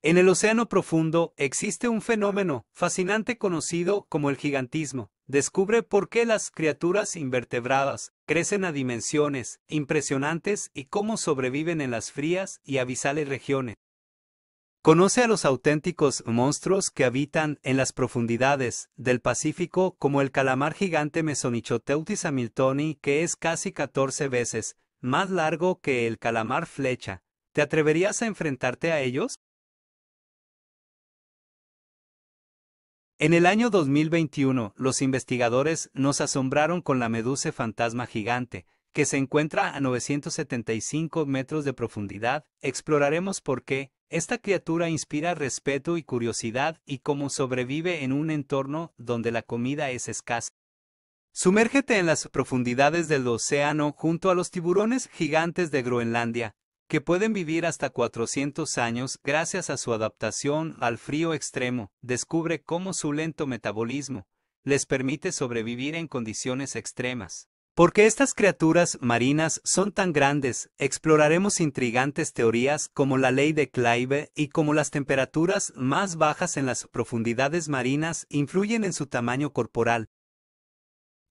En el océano profundo existe un fenómeno fascinante conocido como el gigantismo. Descubre por qué las criaturas invertebradas crecen a dimensiones impresionantes y cómo sobreviven en las frías y abisales regiones. Conoce a los auténticos monstruos que habitan en las profundidades del Pacífico como el calamar gigante Mesonichoteutis hamiltoni que es casi 14 veces más largo que el calamar flecha. ¿Te atreverías a enfrentarte a ellos? En el año 2021, los investigadores nos asombraron con la medusa fantasma gigante, que se encuentra a 975 metros de profundidad. Exploraremos por qué esta criatura inspira respeto y curiosidad y cómo sobrevive en un entorno donde la comida es escasa. Sumérgete en las profundidades del océano junto a los tiburones gigantes de Groenlandia, que pueden vivir hasta 400 años gracias a su adaptación al frío extremo, descubre cómo su lento metabolismo les permite sobrevivir en condiciones extremas. Porque estas criaturas marinas son tan grandes, exploraremos intrigantes teorías como la ley de Clive y cómo las temperaturas más bajas en las profundidades marinas influyen en su tamaño corporal,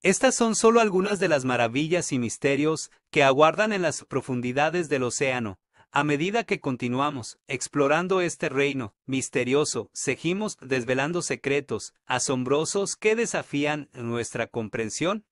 estas son solo algunas de las maravillas y misterios que aguardan en las profundidades del océano. A medida que continuamos explorando este reino misterioso, seguimos desvelando secretos asombrosos que desafían nuestra comprensión